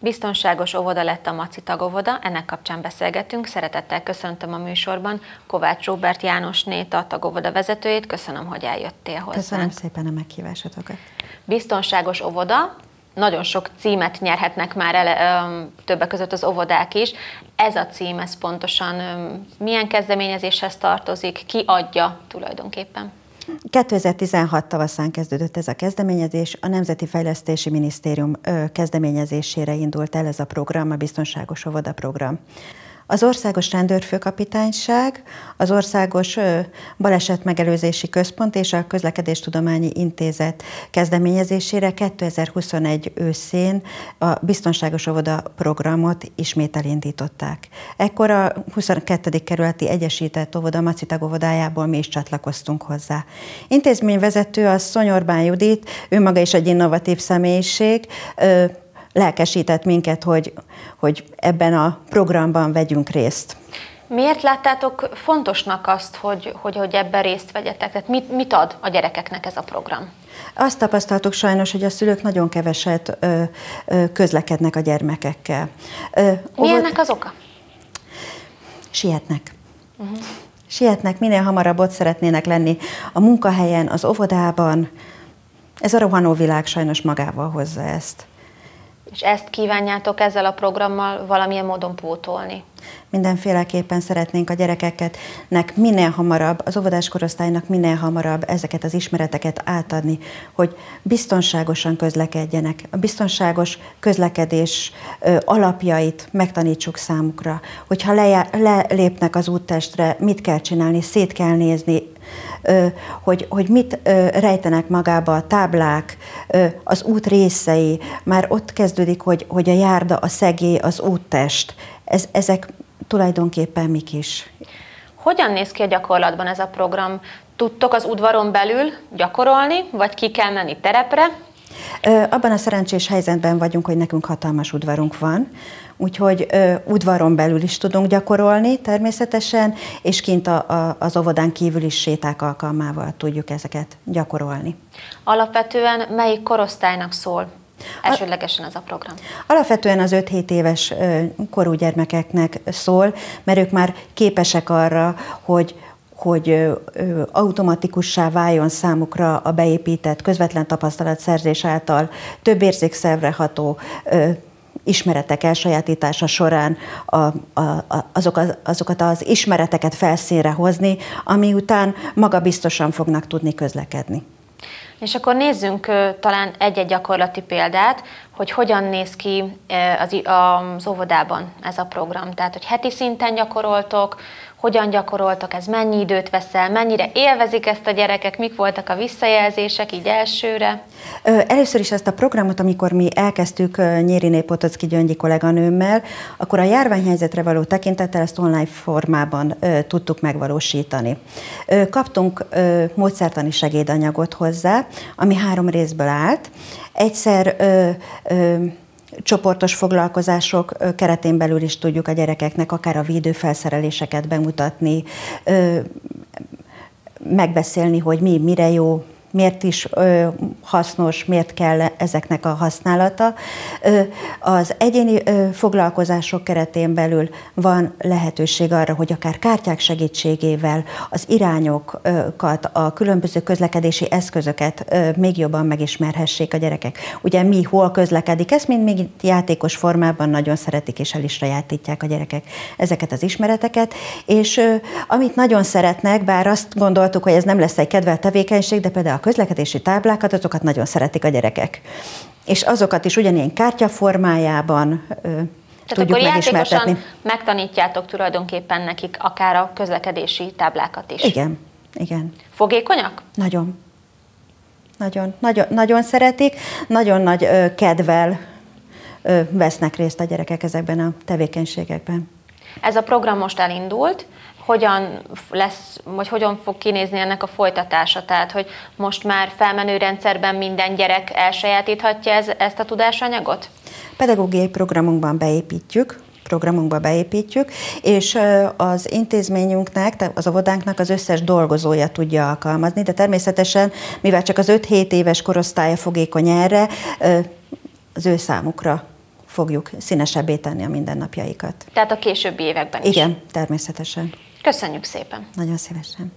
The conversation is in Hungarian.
Biztonságos óvoda lett a Maci tagovoda, ennek kapcsán beszélgetünk. Szeretettel köszöntöm a műsorban Kovács Róbert Jánosnét, a tagovoda vezetőjét. Köszönöm, hogy eljöttél hozzá. Köszönöm szépen a meghívásotokat. Biztonságos óvoda, nagyon sok címet nyerhetnek már el, többek között az óvodák is. Ez a cím, ez pontosan milyen kezdeményezéshez tartozik, ki adja tulajdonképpen? 2016 tavaszán kezdődött ez a kezdeményezés, a Nemzeti Fejlesztési Minisztérium kezdeményezésére indult el ez a program, a Biztonságos Óvoda program. Az Országos Rendőrfőkapitányság, az Országos Baleset Megelőzési Központ és a Közlekedéstudományi Intézet kezdeményezésére 2021 őszén a Biztonságos Óvoda programot ismét elindították. Ekkor a 22. kerületi Egyesített Óvoda Macitag óvodájából mi is csatlakoztunk hozzá. Intézményvezető a Szonyorbán Judit, ő maga is egy innovatív személyiség, lelkesített minket, hogy, hogy ebben a programban vegyünk részt. Miért láttátok fontosnak azt, hogy, hogy, hogy ebben részt vegyetek? Tehát mit, mit ad a gyerekeknek ez a program? Azt tapasztaltuk sajnos, hogy a szülők nagyon keveset ö, ö, közlekednek a gyermekekkel. Ö, Mi ennek az oka? Sietnek. Uh-huh. Sietnek, minél hamarabb ott szeretnének lenni a munkahelyen, az óvodában. Ez a rohanó világ sajnos magával hozza ezt. És ezt kívánjátok ezzel a programmal valamilyen módon pótolni? Mindenféleképpen szeretnénk a gyerekeket minél hamarabb, az óvodás korosztálynak minél hamarabb ezeket az ismereteket átadni, hogy biztonságosan közlekedjenek. A biztonságos közlekedés alapjait megtanítsuk számukra, hogyha lelépnek az úttestre, mit kell csinálni, szét kell nézni, hogy, hogy mit rejtenek magába a táblák, az út részei, már ott kezdődik, hogy, hogy a járda, a szegély, az úttest, ez, ezek tulajdonképpen mik is. Hogyan néz ki a gyakorlatban ez a program? Tudtok az udvaron belül gyakorolni, vagy ki kell menni terepre? Abban a szerencsés helyzetben vagyunk, hogy nekünk hatalmas udvarunk van, úgyhogy ö, udvaron belül is tudunk gyakorolni természetesen, és kint a, a, az óvodán kívül is séták alkalmával tudjuk ezeket gyakorolni. Alapvetően melyik korosztálynak szól Elsődlegesen ez a program. Alapvetően az 5-7 éves korú gyermekeknek szól, mert ők már képesek arra, hogy hogy automatikussá váljon számukra a beépített közvetlen tapasztalatszerzés által több érzékszervre ható ismeretek elsajátítása során a, a, azok, azokat az ismereteket felszínre hozni, ami után magabiztosan fognak tudni közlekedni. És akkor nézzünk talán egy-egy gyakorlati példát, hogy hogyan néz ki az, az óvodában ez a program. Tehát, hogy heti szinten gyakoroltok, hogyan gyakoroltak, ez mennyi időt veszel, mennyire élvezik ezt a gyerekek, mik voltak a visszajelzések így elsőre? Először is ezt a programot, amikor mi elkezdtük Nyériné Potocki Gyöngyi kolléganőmmel, akkor a járványhelyzetre való tekintettel ezt online formában tudtuk megvalósítani. Kaptunk módszertani segédanyagot hozzá, ami három részből állt. Egyszer csoportos foglalkozások keretén belül is tudjuk a gyerekeknek akár a védőfelszereléseket bemutatni, megbeszélni, hogy mi mire jó, miért is hasznos, miért kell ezeknek a használata. Az egyéni foglalkozások keretén belül van lehetőség arra, hogy akár kártyák segítségével az irányokat, a különböző közlekedési eszközöket még jobban megismerhessék a gyerekek. Ugye mi hol közlekedik, ezt mind még játékos formában nagyon szeretik és el is sajátítják a gyerekek ezeket az ismereteket, és amit nagyon szeretnek, bár azt gondoltuk, hogy ez nem lesz egy kedvelt tevékenység, de például a közlekedési táblákat, azokat nagyon szeretik a gyerekek. És azokat is ugyanilyen kártya formájában tehát tudjuk akkor megismertetni. megtanítjátok tulajdonképpen nekik akár a közlekedési táblákat is. Igen, igen. Fogékonyak? Nagyon. Nagyon, nagyon, nagyon szeretik, nagyon nagy ö, kedvel ö, vesznek részt a gyerekek ezekben a tevékenységekben. Ez a program most elindult, hogyan lesz, vagy hogyan fog kinézni ennek a folytatása? Tehát, hogy most már felmenő rendszerben minden gyerek elsajátíthatja ez, ezt a tudásanyagot? Pedagógiai programunkban beépítjük, programunkba beépítjük, és az intézményünknek, az óvodánknak az összes dolgozója tudja alkalmazni, de természetesen, mivel csak az 5-7 éves korosztálya fogékony erre, az ő számukra fogjuk színesebbé tenni a mindennapjaikat. Tehát a későbbi években is. Igen, természetesen. Köszönjük szépen! Nagyon szívesen!